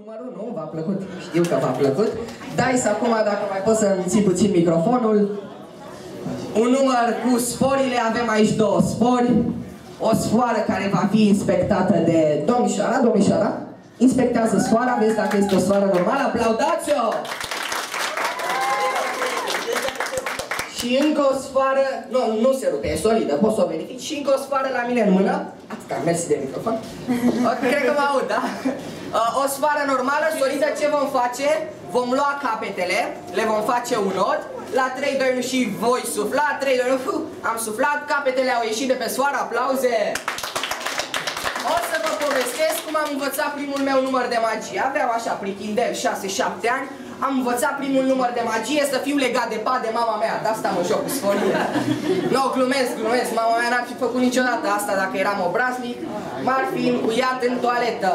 Numărul nu, v-a plăcut, știu că v-a plăcut. Dai acum, dacă mai poți să-mi ții puțin microfonul. Un număr cu sporile, avem aici două spori. O sfoară care va fi inspectată de domnișoara, domnișoara. Inspectează sfoara, vezi dacă este o sfoară normală, aplaudați-o! Și încă o sfoară, nu, nu se rupe, e solidă, poți să o verifici. Și încă o sfoară la mine în mână. Atâta, mersi de microfon. Cred că mă aud, da? Uh, o sfoară normală, solidă, ce vom face? Vom lua capetele, le vom face un nod, la 3, 2, 1 și voi sufla, 3, 2, 1, am suflat, capetele au ieșit de pe sfoară, aplauze! O să vă povestesc cum am învățat primul meu număr de magie. Aveam așa, prichindel, 6-7 ani, am învățat primul număr de magie să fiu legat de pat de mama mea. De asta mă joc cu sforile. Nu, no, glumesc, glumesc. Mama mea n-ar fi făcut niciodată asta dacă eram obraznic. M-ar fi încuiat în toaletă.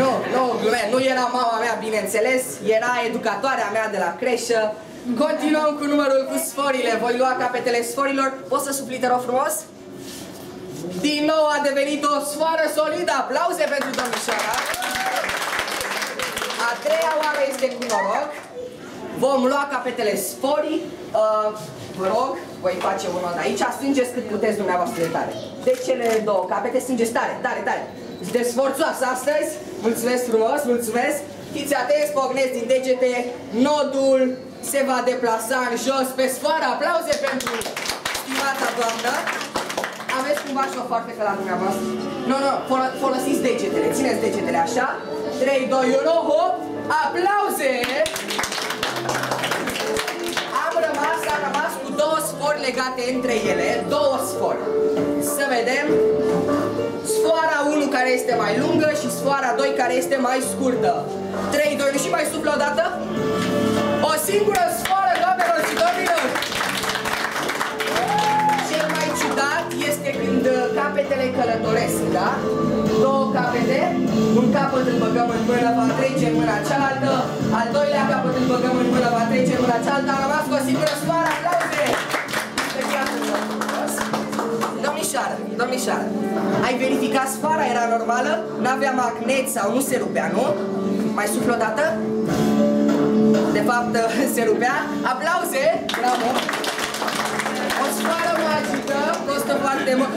Nu, nu, glumesc. Nu era mama mea, bineînțeles. Era educatoarea mea de la creșă. Continuăm cu numărul cu sforile. Voi lua capetele sforilor. Poți să supli, te rog frumos? Din nou a devenit o sfoară solidă. Aplauze pentru domnișoara. A treia oară este cu noroc. Vom lua capetele sforii. Uh, vă rog, voi face un de aici. Strângeți cât puteți dumneavoastră de tare. De cele două capete, strângeți tare, tare, tare. Sunteți sforțoasă astăzi. Mulțumesc frumos, mulțumesc. Fiți atenți, pogneți din degete. Nodul se va deplasa în jos pe sfoară. Aplauze pentru stimata doamnă. Aveți cumva și o farfecă la dumneavoastră? Nu, nu, folosiți degetele. Țineți degetele așa. 3, 2, 1, hop! Aplauze! Am rămas, am rămas cu două sfori legate între ele, două sfori. Să vedem sfoara 1 care este mai lungă și sfoara 2 care este mai scurtă. 3, 2, 1 și mai suflă o dată. O singură sfoară, călătoresc, da? Două capete, un capăt îl băgăm în mână, va trece în mâna cealaltă, al doilea capăt îl băgăm în mână, va trece în mâna cealaltă, a rămas cu o singură sfoară, aplauze! Domnișoară, domnișoară, ai verificat sfoara, era normală? N-avea magnet sau nu se rupea, nu? Mai suflă o dată? De fapt, se rupea. Aplauze! Bravo! O sfoară magică costă foarte mult.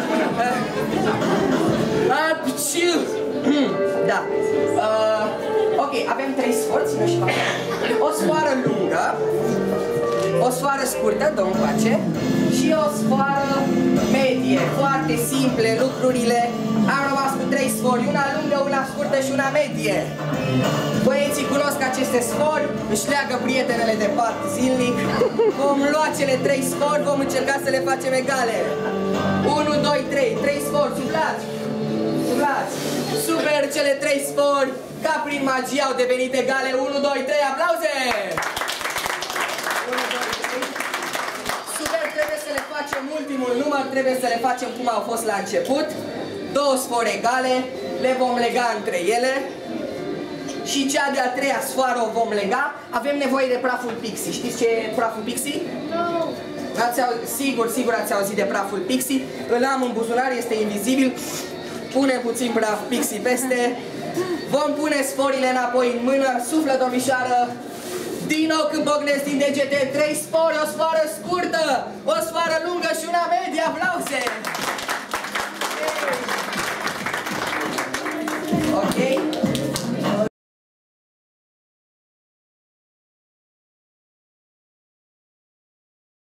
Da. Uh, ok, avem trei sforți, nu știu O sfoară lungă, o sfoară scurtă, domnul face, și o sfoară medie. Foarte simple lucrurile. Am rămas cu trei sfori, una lungă, una scurtă și una medie. Băieții cunosc aceste sfori, își leagă prietenele de pat zilnic. Vom lua cele trei sfori, vom încerca să le facem egale. 1, 2, 3, trei sfori, suflați! Suflați! Super, cele trei sfori, ca prin magie, au devenit egale. 1, 2, 3, aplauze! 1, 2, 3. Super, trebuie să le facem ultimul număr, trebuie să le facem cum au fost la început. Două sfori egale, le vom lega între ele. Și cea de-a treia sfoară o vom lega. Avem nevoie de praful pixie. Știți ce e praful pixie? Nu. Ați auzit, sigur, sigur ați auzit de praful pixie. Îl am în buzunar, este invizibil. Punem puțin praf pixie peste. Vom pune sforile înapoi în mână. Suflă, domnișoară. Din nou când băgnesc din degete. Trei sfori, o sfoară scurtă, o sfoară lungă și una medie. Aplauze! Ok?